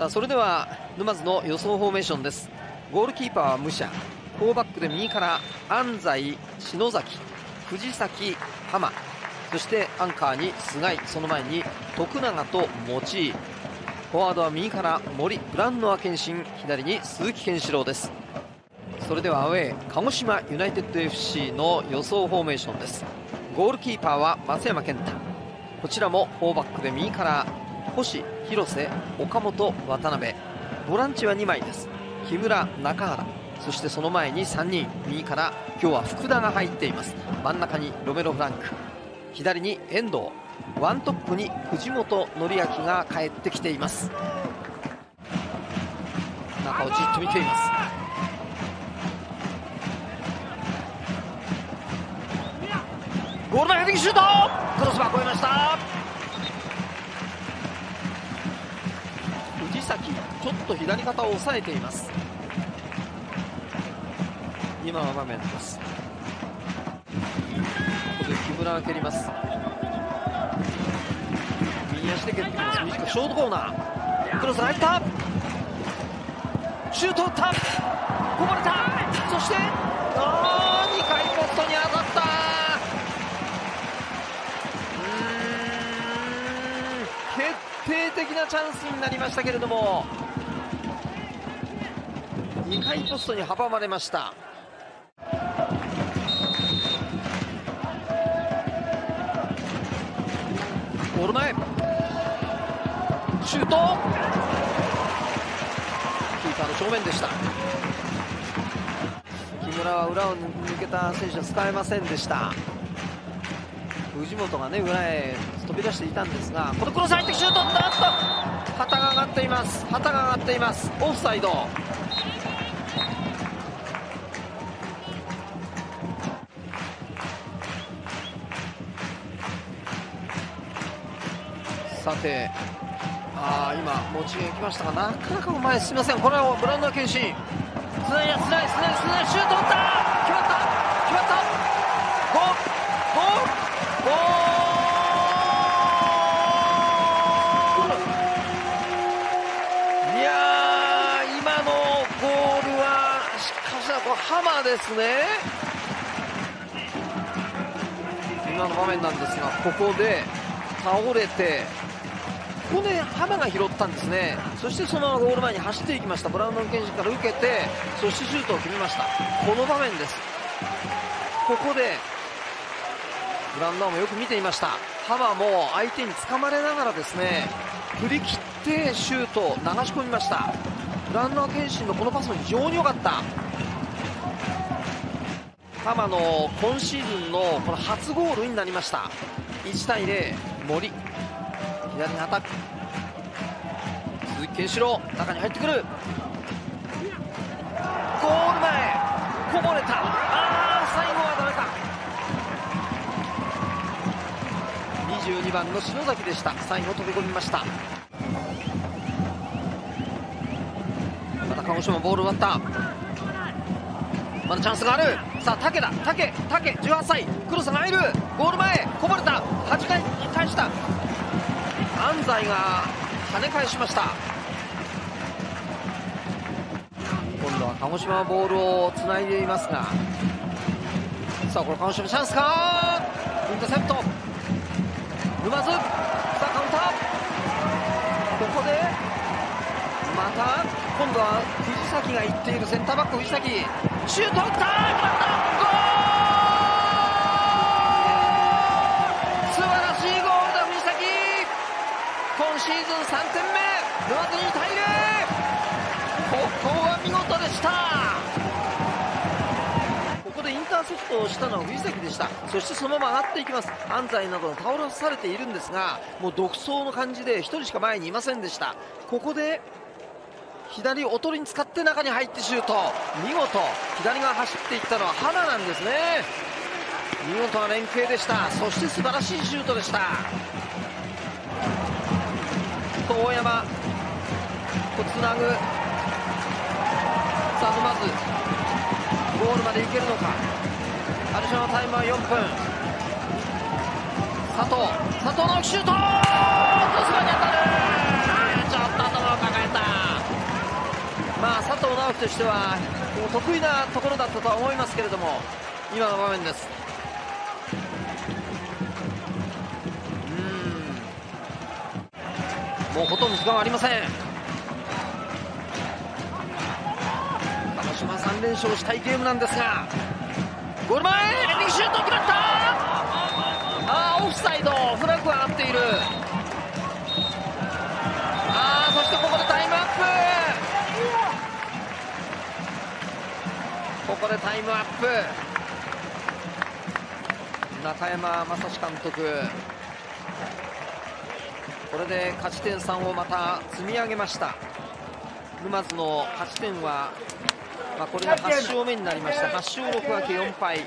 さあそれでは沼津の予想フォーメーションです。ゴールキーパーは武者。4バックで右から安西篠崎藤崎浜。そしてアンカーに菅井。その前に徳永と持井。フォワードは右から森。ブラウンノア賢信。左に鈴木拳士郎です。それではアウェー鹿児島ユナイテッド FC の予想フォーメーションです。ゴールキーパーは松山健太。こちらも4バックで右から星広瀬岡本渡辺。ボランチは2枚です。木村中原。そしてその前に3人。右から今日は福田が入っています。真ん中にロメロ・フランク。左に遠藤。ワントップに藤本紀明が帰ってきています。中をじっと見ています。ゴール前ヘディングシュート。クロスバー越えました。ょっと左肩を押さえています。今の場面です。ここで木村が蹴ります。右足で蹴ってきます。短ショートコーナー。クロス入ったシュート打った。こぼれた。そしてあー2回ポストに当たった。うーん。決定的なチャンスになりましたけれども。2回ポストに阻まれました。ゴール前。シュート。キーパーの正面でした。木村は裏を抜けた選手は使えませんでした。藤本がね裏へ飛び出していたんですがこれクロス入ってシュート。だっと旗が上がっています。旗が上がっています。オフサイド。さてあ今持ち行きましたがな？かなか前すみません。これはブランドー謙信つないやつないつないつないシュート打った！決まった！決まった！ゴーゴーゴー！いやー今のゴールはしかしこれハマーですね。今の場面なんですがここで倒れてここで浜が拾ったんですね。そしてそのままゴール前に走っていきました。ブラウンドン検事から受けてそしてシュートを決めました。この場面です。ここでブランドンもよく見ていました。浜も相手につかまれながらですね振り切ってシュートを流し込みました。ブランドン検診のこのパスも非常に良かった。浜の今シーズンのこの初ゴールになりました。1対0森。左にアタック。鈴木健志郎中に入ってくる。ゴール前こぼれた。あー最後はダメか。22番の篠崎でした。最後飛び込みました。また鹿児島ボール奪った。まだチャンスがある。さあ竹だ竹竹18歳。クロスが入る。ゴール前こぼれた。端かに返した。安西が跳ね返しました。今度は鹿児島ボールをつないでいますが。さあこれ鹿児島チャンスか。インターセプト。沼津。さあカウンター。ここでまた今度は藤崎が行っているセンターバック藤崎。シュート打った決まったゴール素晴らしいゴールだ藤崎今シーズン3点目沼津2対0ここは見事でした。ここでインターセプトをしたのは藤崎でした。そしてそのまま上がっていきます。安西など倒されているんですがもう独走の感じで1人しか前にいませんでした。ここで左おとりに使って中に入ってシュート。見事左側走っていったのは花なんですね。見事な連携でした。そして素晴らしいシュートでした。遠山つなぐ。さあ沼津ゴールまで行けるのか。アディショナルタイムは4分。佐藤。佐藤のシュート!トスバに当たる!ちょっと頭を抱えた。まあ佐藤直樹としては得意なところだったとは思いますけれども今の場面です。うん。もうほとんど時間はありません。3連勝したいゲームなんですがゴール前ヘディングシュート決まった。あーオフサイドフラッグが上がっている。あーそしてここでタイムアップ。ここでタイムアップ。中山雅史監督。これで勝ち点3をまた積み上げました。沼津の勝ち点は、まあ、これが8勝目になりました。8勝6分け4敗。